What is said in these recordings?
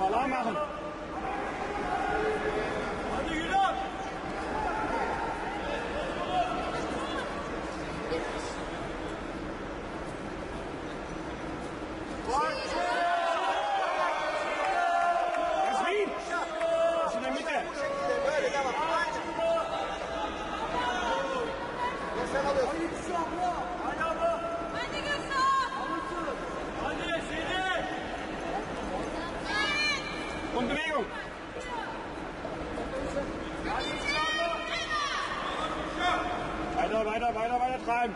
Valla mahum. Hadi yürü. Yasmin! Şu da Mika. Böyle devam. Aynen. Ya sen alıyorsun. Hayır, şu an Und Bewegung. Weiter, weiter, weiter, weiter treiben.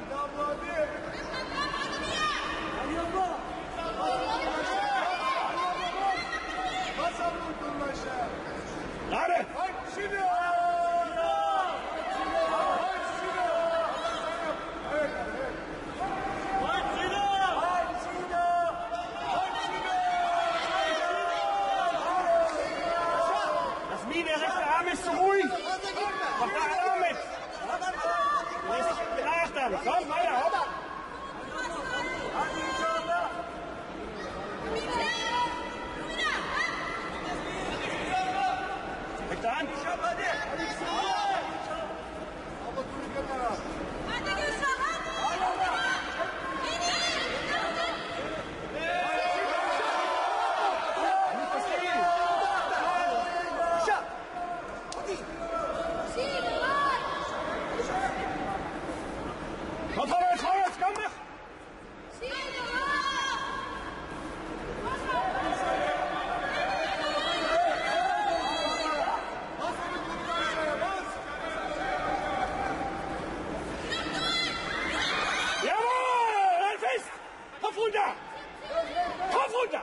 صار معايا اهو ان vorwärts, vorwärts, komm, bas. Jawohl! Halt fest! Kopf runter! Kopf runter!